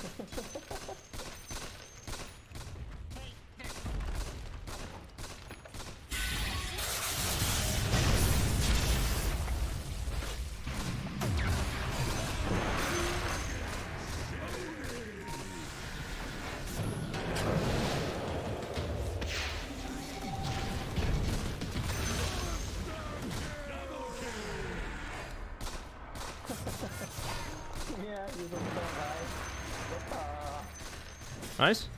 yeah, you look Nice.